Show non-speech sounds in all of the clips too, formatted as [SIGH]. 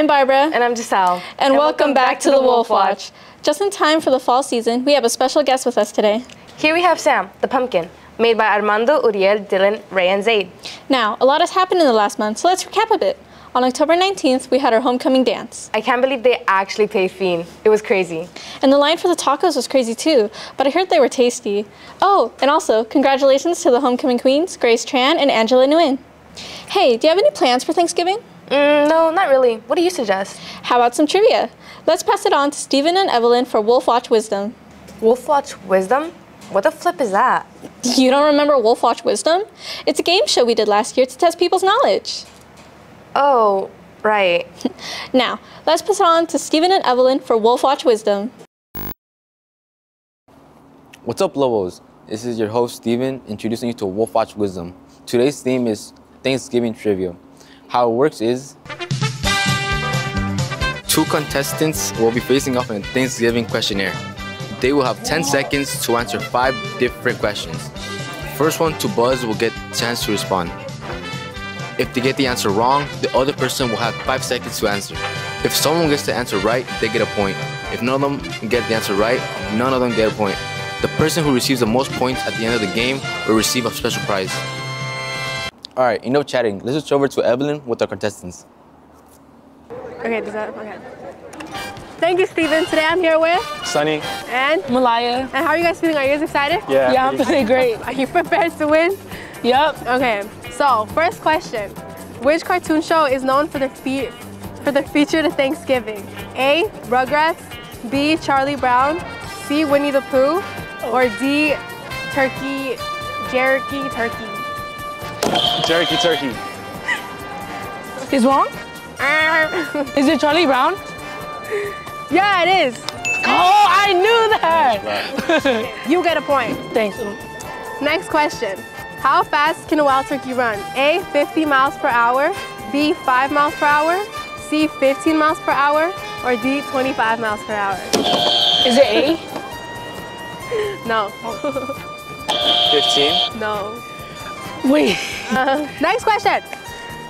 I'm Barbara. And I'm Giselle. And, and welcome, welcome, back, to, the Wolf Watch. Watch. Just in time for the fall season, we have a special guest with us today. Here we have Sam, the pumpkin, made by Armando, Uriel, Dylan, Ray, and Zaid. Now, a lot has happened in the last month, so let's recap a bit. On October 19th, we had our homecoming dance. I can't believe they actually played Fiend. It was crazy. And the line for the tacos was crazy too, but I heard they were tasty. Oh, and also, congratulations to the homecoming queens, Grace Tran and Angela Nguyen. Hey, do you have any plans for Thanksgiving? Mm, no, not really. What do you suggest? How about some trivia? Let's pass it on to Stephen and Evelyn for Wolf Watch Wisdom. Wolf Watch Wisdom? What the flip is that? You don't remember Wolf Watch Wisdom? It's a game show we did last year to test people's knowledge. Oh, right. [LAUGHS] now, let's pass it on to Stephen and Evelyn for Wolf Watch Wisdom. What's up, Lobos? This is your host, Stephen, introducing you to Wolf Watch Wisdom. Today's theme is Thanksgiving Trivia. How it works is two contestants will be facing off in a Thanksgiving questionnaire. They will have 10 seconds to answer five different questions. First one to buzz will get a chance to respond. If they get the answer wrong, the other person will have five seconds to answer. If someone gets the answer right, they get a point. If none of them get the answer right, none of them get a point. The person who receives the most points at the end of the game will receive a special prize. All right, enough chatting. Let's switch over to Evelyn with our contestants. Okay, does that, okay. Thank you, Stephen. Today I'm here with Sunny and Malaya. And how are you guys feeling? Are you guys excited? Yeah. Yeah, I'm feeling great. [LAUGHS] Are you prepared to win? Yep. Okay. So, first question: Which cartoon show is known for the fe for the feature to Thanksgiving? A. Rugrats. B. Charlie Brown. C. Winnie the Pooh. Or D. Turkey. Jerky Turkey. Jerky turkey. He's wrong? Um. is it Charlie Brown? Yeah, it is. Oh, I knew that. [LAUGHS] you get a point. Thanks. Next question. How fast can a wild turkey run? A, 50 miles per hour, B, 5 miles per hour, C, 15 miles per hour, or D, 25 miles per hour? Is it A? [LAUGHS] no. 15? No. Wait. Uh, [LAUGHS] next question.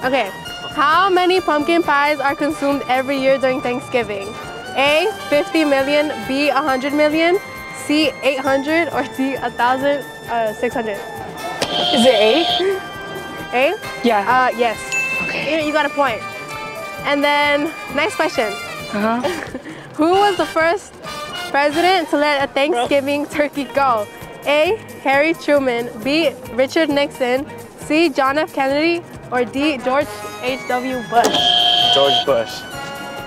Okay. How many pumpkin pies are consumed every year during Thanksgiving? A, 50 million, B, 100 million, C, 800, or D, 1,600? Uh, 600? Is it A? A? Yeah. Uh, yes. Okay. You got a point. And then, next question. Uh-huh. [LAUGHS] Who was the first president to let a Thanksgiving turkey go? A. Harry Truman, B. Richard Nixon, C. John F. Kennedy, or D. George H.W. Bush? George Bush.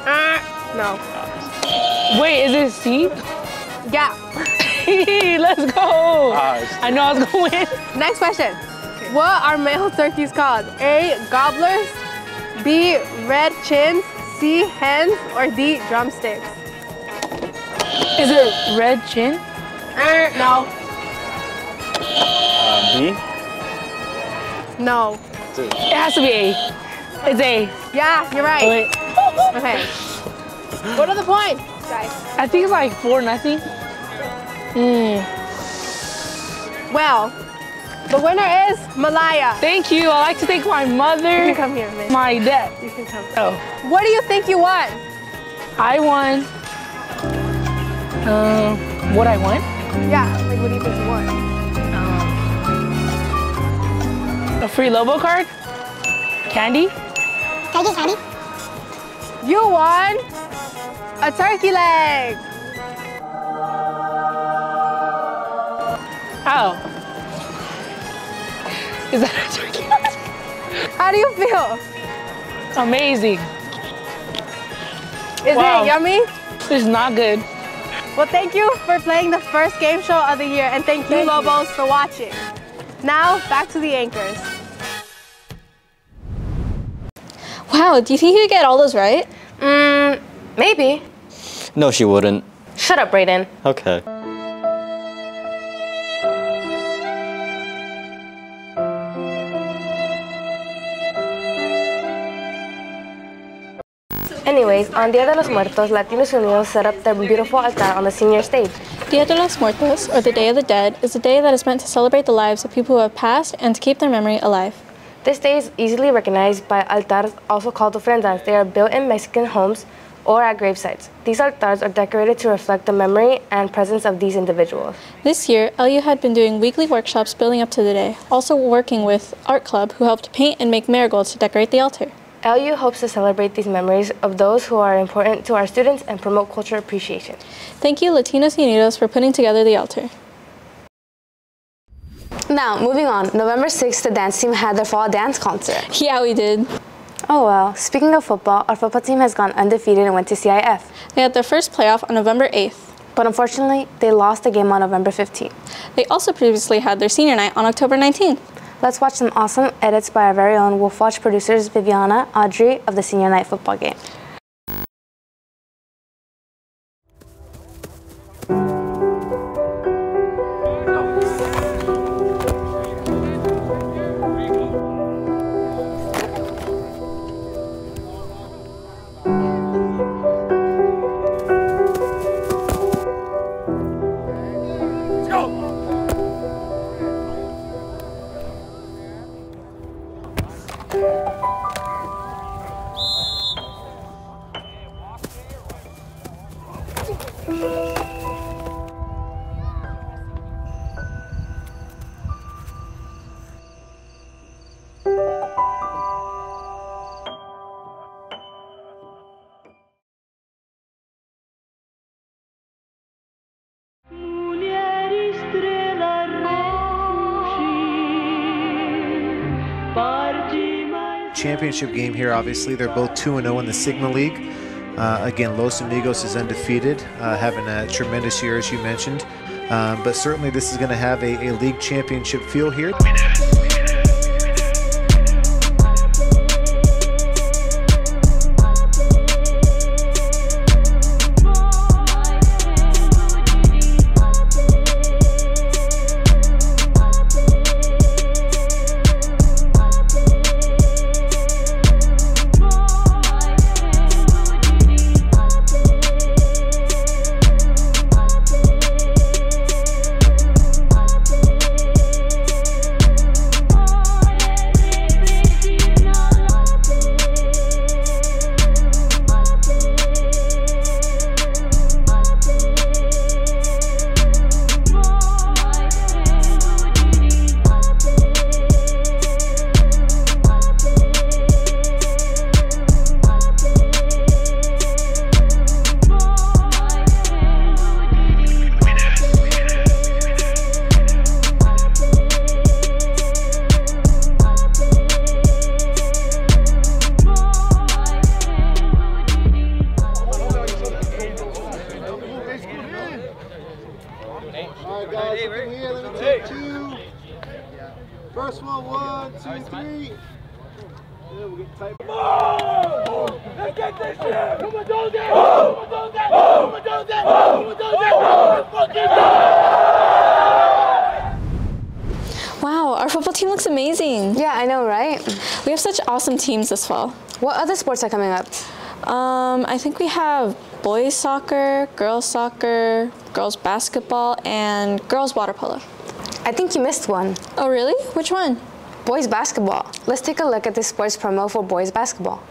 Uh, no. Wait, is it C? Yeah. [LAUGHS] Let's go. Uh, I know I was going to win. Next question. What are male turkeys called? A. Gobblers, B. Red chins, C. Hens, or D. Drumsticks? Is it red chin? Uh, no. Uh, B? No. It has to be A. It's A. Yeah, you're right. Wait. Okay. What are the points, guys? I think it's like four nothing. Mm. Well, the winner is Malaya. Thank you. I like to thank my mother. You can come here, man. My dad. You can come. Oh. What do you think you won? I won. Um, what I won? Yeah, like what do you think you won? Free Lobo card? Candy? Can I get candy? You won a turkey leg. Oh. Is that a turkey leg? How do you feel? Amazing. Is wow. it yummy? It's not good. Well, thank you for playing the first game show of the year, and thank you, thank Lobos, you. for watching. Now, back to the anchors. Wow, do you think you get all those right? Mmm, maybe. No, she wouldn't. Shut up, Brayden. Okay. Anyways, on Dia de los Muertos, Latinos Unidos set up their beautiful altar on the senior stage. Dia de los Muertos, or the Day of the Dead, is a day that is meant to celebrate the lives of people who have passed and to keep their memory alive. This day is easily recognized by altars, also called ofrendas. They are built in Mexican homes or at gravesites. These altars are decorated to reflect the memory and presence of these individuals. This year, LU had been doing weekly workshops building up to the day, also working with Art Club, who helped paint and make marigolds to decorate the altar. LU hopes to celebrate these memories of those who are important to our students and promote culture appreciation. Thank you, Latinos Unidos, for putting together the altar. Now, moving on, November 6th, the dance team had their fall dance concert. Yeah, we did. Oh well, speaking of football, our football team has gone undefeated and went to CIF. They had their first playoff on November 8th. But unfortunately, they lost the game on November 15th. They also previously had their senior night on October 19th. Let's watch some awesome edits by our very own Wolf Watch producers Viviana, Audrey of the senior night football game. Championship game here. Obviously, they're both 2 0 in the Sigma League. Uh, again, Los Amigos is undefeated, uh, having a tremendous year, as you mentioned. Um, but certainly, this is going to have a, a league championship feel here. Wow, our football team looks amazing. Yeah, I know, right? We have such awesome teams this fall. What other sports are coming up? Um, I think we have boys soccer, girls soccer, girls basketball, and girls water polo. I think you missed one. Oh, really? Which one? Boys basketball. Let's take a look at the sports promo for boys basketball.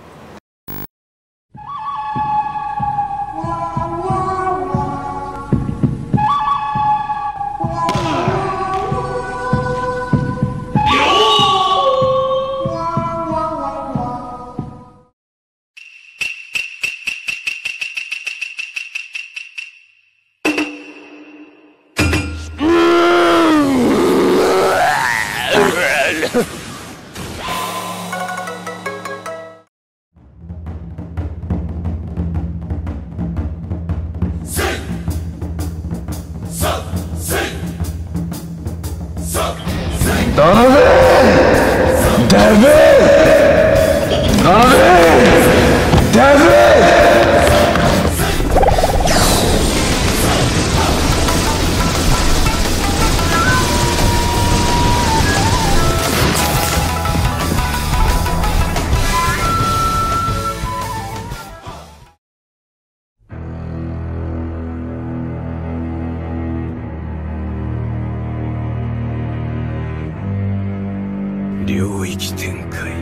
奇展開。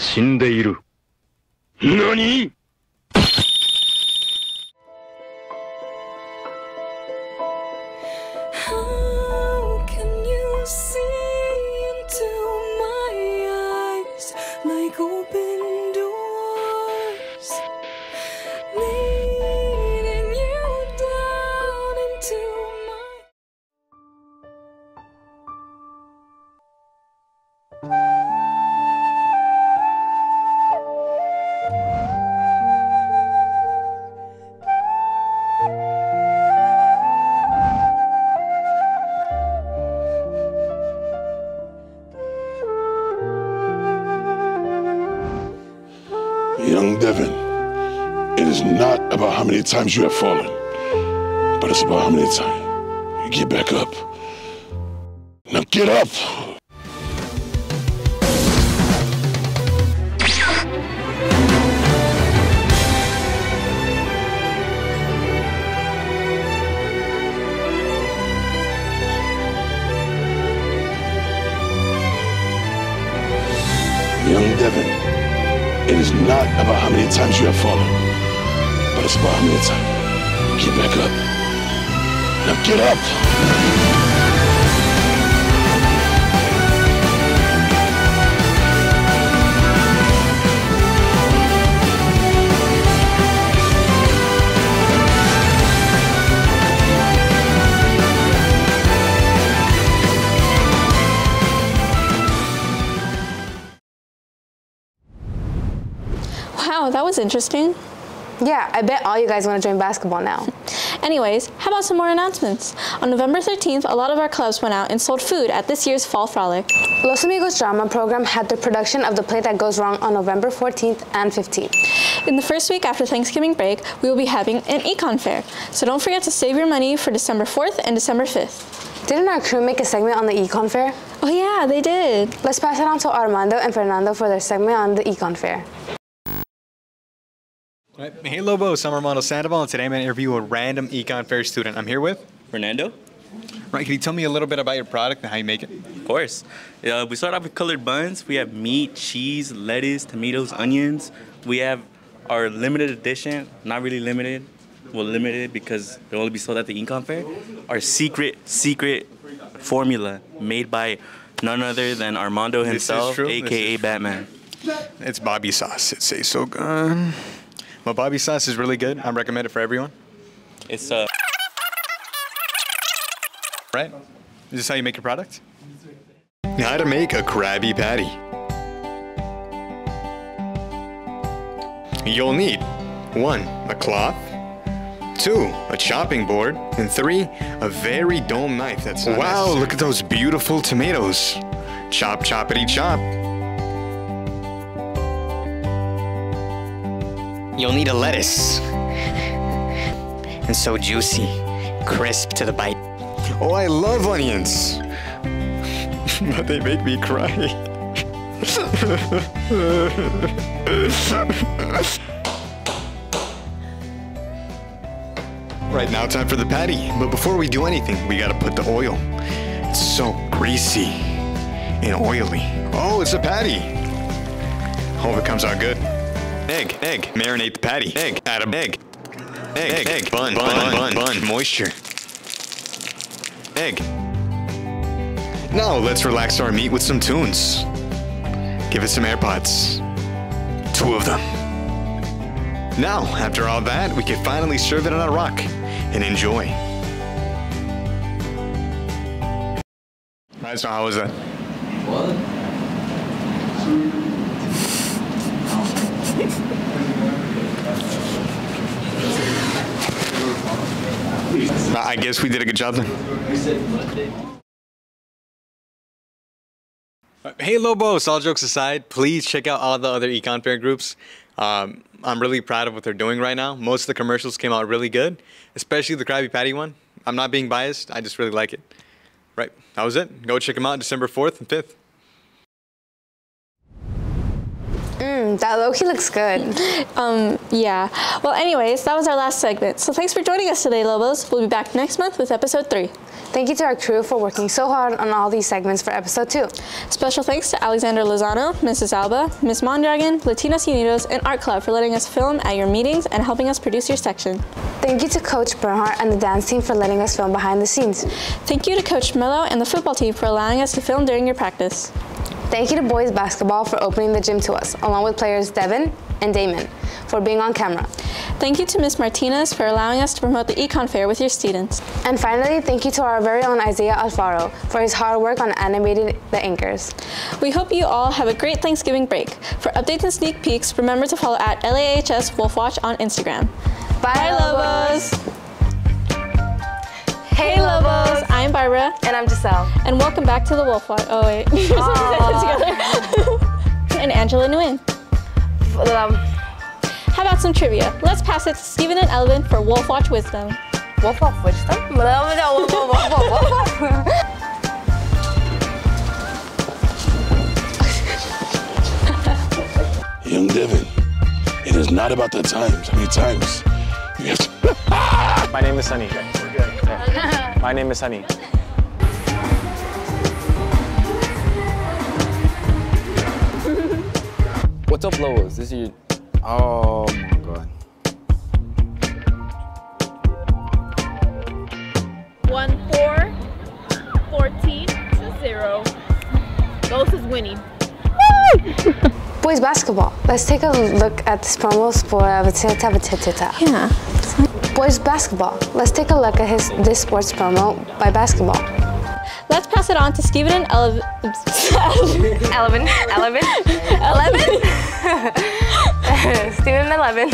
死んでいる。何？About how many times you have fallen, but it's about how many times you get back up. Now get up! Young Devin, it is not about how many times you have fallen, it's about how many times get back up. Now get up! Wow, that was interesting. Yeah, I bet all you guys want to join basketball now. [LAUGHS] Anyways, how about some more announcements? On November 13th, a lot of our clubs went out and sold food at this year's Fall Frolic. Los Amigos Drama Program had the production of The Play That Goes Wrong on November 14th and 15th. In the first week after Thanksgiving break, we will be having an econ fair, so don't forget to save your money for December 4th and December 5th. Didn't our crew make a segment on the econ fair? Oh yeah, they did. Let's pass it on to Armando and Fernando for their segment on the econ fair. Right. Hey Lobo, Summer Model Sandoval, and today I'm going to interview a random Econ Fair student. I'm here with Fernando. Right, can you tell me a little bit about your product and how you make it? Of course. Uh, we start off with colored buns. We have meat, cheese, lettuce, tomatoes, onions. We have our limited edition, not really limited, well, limited because they'll only be sold at the Econ Fair. Our secret, secret formula made by none other than Armando himself. Aka Batman. It's Bobby sauce. It says so good. Well, Bobby sauce is really good. I recommend it for everyone. It's uh, Right? Is this how you make your product? How to make a Krabby Patty. You'll need one, a cloth, two, a chopping board, and three, a very dome knife. That's wow! Look at those beautiful tomatoes. Chop, choppity, chop. You'll need a lettuce. And so juicy, crisp to the bite. Oh, I love onions. [LAUGHS] but they make me cry. [LAUGHS] right now, time for the patty. But before we do anything, we gotta put the oil. It's so greasy and oily. Oh, it's a patty. Hope it comes out good. Egg, egg, marinate the patty. Egg, add a egg. Egg, egg, egg, bun, bun, bun, bun, moisture. Egg. Now let's relax our meat with some tunes. Give it some AirPods. Two of them. Now, after all that, we can finally serve it on a rock and enjoy. Right, so how was that? I guess we did a good job then. Hey Lobos, all jokes aside, please check out all the other econ fair groups. Um, I'm really proud of what they're doing right now. Most of the commercials came out really good, especially the Krabby Patty one. I'm not being biased, I just really like it. Right, that was it. Go check them out December 4th and 5th. That Loki looks good. Um, yeah. Well, anyways, that was our last segment. So thanks for joining us today, Lobos. We'll be back next month with episode three. Thank you to our crew for working so hard on all these segments for episode two. Special thanks to Alexander Lozano, Mrs. Alba, Miss Mondragon, Latinos Unidos, and Art Club for letting us film at your meetings and helping us produce your section. Thank you to Coach Bernhardt and the dance team for letting us film behind the scenes. Thank you to Coach Mello and the football team for allowing us to film during your practice. Thank you to boys basketball for opening the gym to us, along with players Devin and Damon for being on camera. Thank you to Ms. Martinez for allowing us to promote the Econ Fair with your students. And finally, thank you to our very own Isaiah Alfaro for his hard work on animating the anchors. We hope you all have a great Thanksgiving break. For updates and sneak peeks, remember to follow at LAHS Wolf Watch on Instagram. Bye, Lobos! Hey Lobos! I'm Barbara. And I'm Giselle. And welcome back to the Wolfwatch. Oh wait, we're supposed to say it together. [LAUGHS] and Angela Nguyen. Um, How about some trivia? Let's pass it to Stephen and Elvin for Wolfwatch wisdom. Wolfwatch wisdom? [LAUGHS] Young Devin, it is not about the times. How many times you have to. My name is Sunny. Yeah. My name is Sunny. What's up, Lobos? This is your. Oh my god. One four, 14 to zero. Ghost is winning. Boys basketball. Let's take a look at this promo for Yeah. Boys basketball. Let's take a look at his this sports promo by basketball. Let's pass it on to Stephen and Elvin. Elevin. Elevin. [LAUGHS] Eleven. [LAUGHS] [LAUGHS] Steven and Eleven.